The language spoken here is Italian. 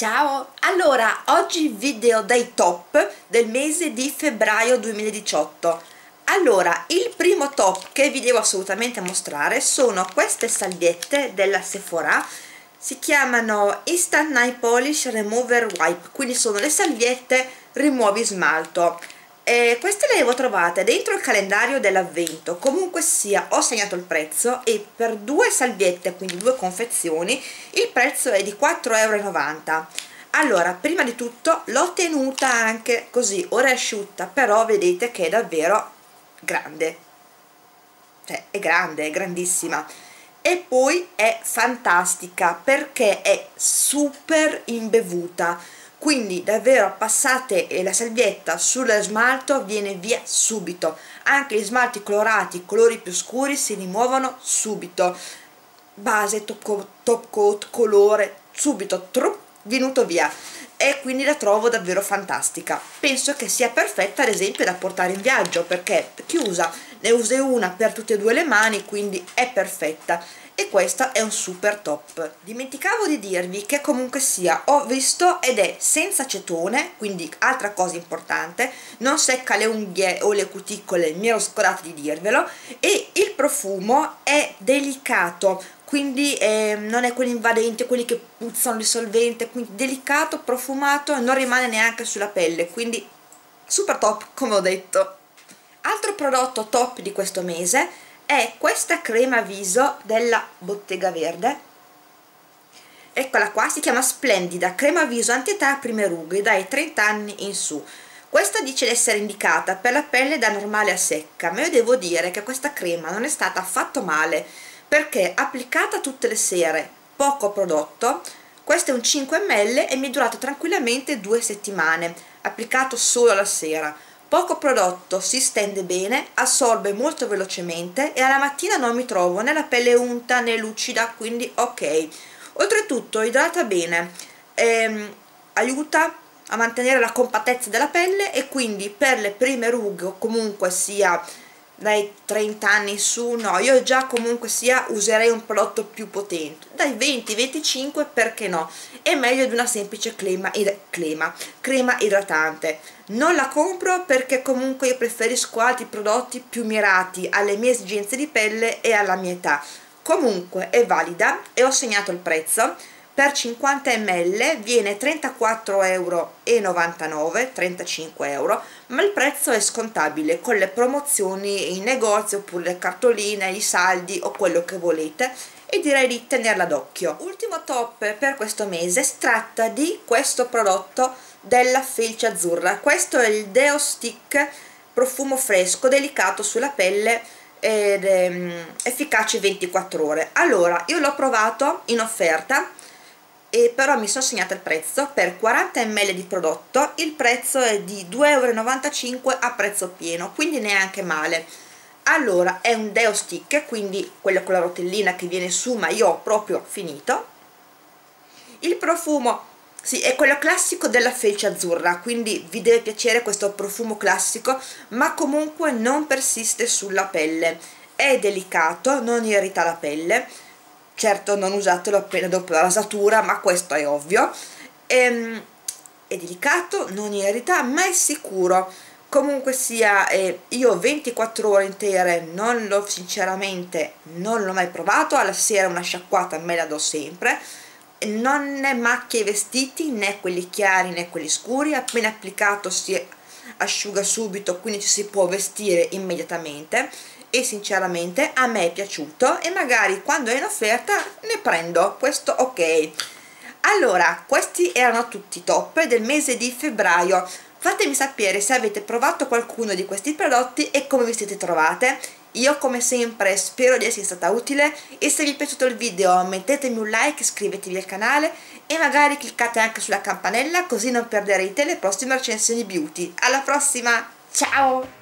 Ciao! Allora, oggi video dei top del mese di febbraio 2018 allora, il primo top che vi devo assolutamente mostrare sono queste salviette della Sephora. Si chiamano Instant Nail Polish Remover Wipe quindi sono le salviette rimuovi smalto eh, queste le avevo trovate dentro il calendario dell'avvento. Comunque sia ho segnato il prezzo e per due salviette quindi due confezioni il prezzo è di 4,90 euro allora prima di tutto l'ho tenuta anche così ora è asciutta però vedete che è davvero grande. Cioè è grande, è grandissima. E poi è fantastica perché è super imbevuta quindi davvero passate la salvietta sul smalto viene via subito. Anche gli smalti colorati colori più scuri si rimuovono subito. Base, top coat, top coat colore subito trup, venuto via. E quindi la trovo davvero fantastica. Penso che sia perfetta ad esempio da portare in viaggio perché chiusa. Ne usi una per tutte e due le mani quindi è perfetta e questo è un super top dimenticavo di dirvi che comunque sia ho visto ed è senza acetone quindi altra cosa importante non secca le unghie o le cuticole mi ero scordata di dirvelo e il profumo è delicato quindi eh, non è quello invadente, quelli che puzzano di solvente, quindi delicato, profumato e non rimane neanche sulla pelle, quindi super top come ho detto. Altro prodotto top di questo mese è questa crema viso della Bottega Verde. Eccola qua, si chiama Splendida crema viso anti-età prime rughe dai 30 anni in su. Questa dice di essere indicata per la pelle da normale a secca ma io devo dire che questa crema non è stata affatto male perché applicata tutte le sere poco prodotto questo è un 5 ml e mi è durato tranquillamente due settimane applicato solo alla sera poco prodotto, si stende bene, assorbe molto velocemente e alla mattina non mi trovo né la pelle unta né lucida, quindi ok. Oltretutto idrata bene, ehm, aiuta a mantenere la compattezza della pelle e quindi per le prime rughe o comunque sia dai 30 anni su no io già comunque sia userei un prodotto più potente. Dai 20-25 perché no? È meglio di una semplice crema, crema, crema idratante. Non la compro perché comunque io preferisco altri prodotti più mirati alle mie esigenze di pelle e alla mia età. Comunque è valida e ho segnato il prezzo per 50 ml viene 34,99 euro 35 euro ma il prezzo è scontabile con le promozioni in negozio oppure le cartoline, i saldi o quello che volete e direi di tenerla d'occhio. Ultimo top per questo mese si tratta di questo prodotto della Felce Azzurra. Questo è il Deo Stick profumo fresco delicato sulla pelle ed è efficace 24 ore. Allora io l'ho provato in offerta e però mi sono segnata il prezzo. Per 40 ml di prodotto il prezzo è di 2,95 euro a prezzo pieno quindi neanche male. Allora è un deo stick quindi quello con la rotellina che viene su ma io ho proprio finito. Il profumo sì, è quello classico della felce azzurra, quindi vi deve piacere questo profumo classico, ma comunque non persiste sulla pelle. È delicato, non irrita la pelle, certo non usatelo appena dopo la rasatura ma questo è ovvio. Ehm, è delicato, non irrita ma è sicuro. Comunque sia eh, io 24 ore intere non l'ho sinceramente non l'ho mai provato. Alla sera una sciacquata me la do sempre. Non ne macchia i vestiti né quelli chiari né quelli scuri. Appena applicato si asciuga subito quindi ci si può vestire immediatamente e sinceramente a me è piaciuto e magari quando è in offerta ne prendo questo ok. Allora questi erano tutti i top del mese di febbraio. Fatemi sapere se avete provato qualcuno di questi prodotti e come vi siete trovate. Io come sempre spero di essere stata utile e se vi è piaciuto il video mettetemi un like, iscrivetevi al canale e magari cliccate anche sulla campanella così non perderete le prossime recensioni beauty. Alla prossima, ciao!